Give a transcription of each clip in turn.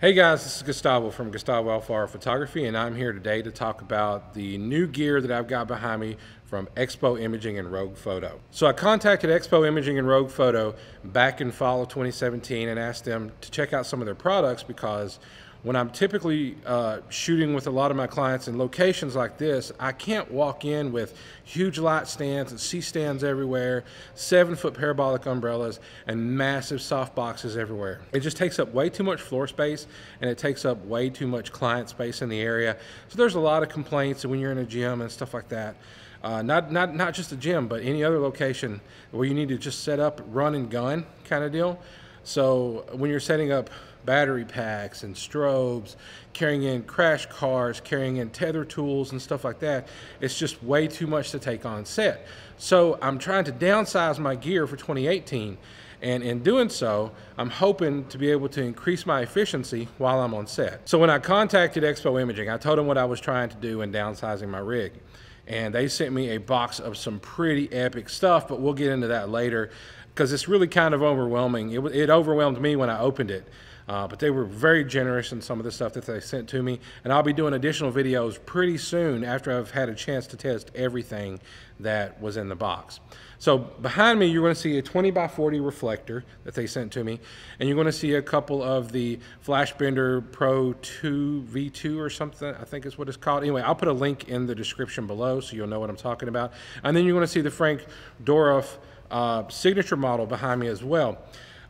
Hey guys, this is Gustavo from Gustavo Alfaro Photography, and I'm here today to talk about the new gear that I've got behind me from Expo Imaging and Rogue Photo. So I contacted Expo Imaging and Rogue Photo back in fall of 2017 and asked them to check out some of their products because when I'm typically uh, shooting with a lot of my clients in locations like this, I can't walk in with huge light stands and C stands everywhere, seven foot parabolic umbrellas, and massive soft boxes everywhere. It just takes up way too much floor space and it takes up way too much client space in the area. So there's a lot of complaints when you're in a gym and stuff like that. Uh, not, not, not just a gym, but any other location where you need to just set up, run and gun kind of deal. So when you're setting up battery packs and strobes, carrying in crash cars, carrying in tether tools and stuff like that. It's just way too much to take on set. So I'm trying to downsize my gear for 2018. And in doing so, I'm hoping to be able to increase my efficiency while I'm on set. So when I contacted Expo Imaging, I told them what I was trying to do in downsizing my rig. And they sent me a box of some pretty epic stuff, but we'll get into that later because it's really kind of overwhelming. It, it overwhelmed me when I opened it. Uh, but they were very generous in some of the stuff that they sent to me. And I'll be doing additional videos pretty soon after I've had a chance to test everything that was in the box. So behind me, you're going to see a 20 by 40 reflector that they sent to me. And you're going to see a couple of the Flashbender Pro 2 V2 or something, I think is what it's called. Anyway, I'll put a link in the description below so you'll know what I'm talking about. And then you're going to see the Frank Doorhof uh, signature model behind me as well.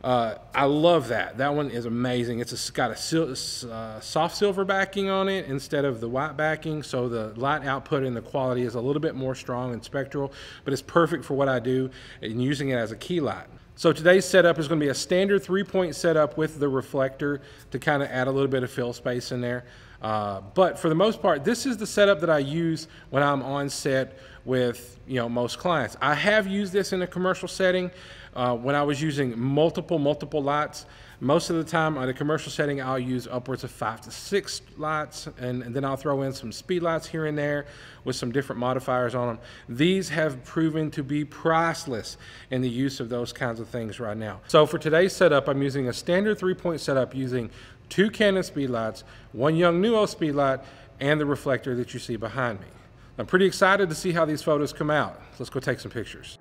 Uh, I love that. That one is amazing. It's a, got a sil uh, soft silver backing on it instead of the white backing, so the light output and the quality is a little bit more strong and spectral, but it's perfect for what I do and using it as a key light. So today's setup is going to be a standard three-point setup with the reflector to kind of add a little bit of fill space in there. Uh, but for the most part, this is the setup that I use when I'm on set with you know most clients. I have used this in a commercial setting uh, when I was using multiple multiple lights. Most of the time on a commercial setting, I'll use upwards of five to six lights, and, and then I'll throw in some speed lights here and there with some different modifiers on them. These have proven to be priceless in the use of those kinds of things right now. So for today's setup, I'm using a standard three-point setup using two Canon speedlights, one Young Yongnuo speedlight, and the reflector that you see behind me. I'm pretty excited to see how these photos come out. Let's go take some pictures.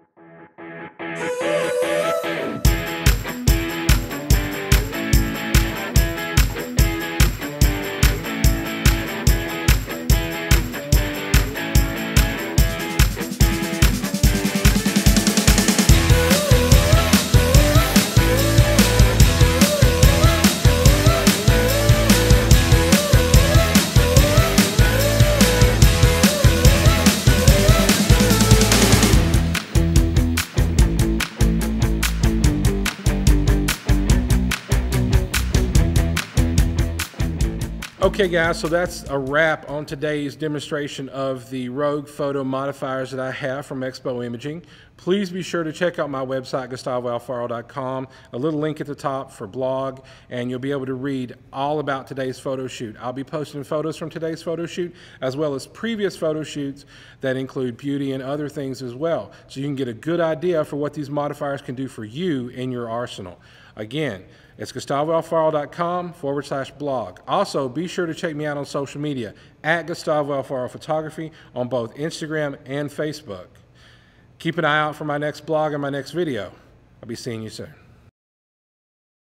Okay guys, so that's a wrap on today's demonstration of the Rogue photo modifiers that I have from Expo Imaging. Please be sure to check out my website, GustavoAlfaro.com. A little link at the top for blog, and you'll be able to read all about today's photo shoot. I'll be posting photos from today's photo shoot, as well as previous photo shoots that include beauty and other things as well. So you can get a good idea for what these modifiers can do for you in your arsenal. Again, it's GustavoAlfaro.com forward slash blog. Also, be sure to check me out on social media at Gustavo Alfaro Photography on both Instagram and Facebook. Keep an eye out for my next blog and my next video. I'll be seeing you soon.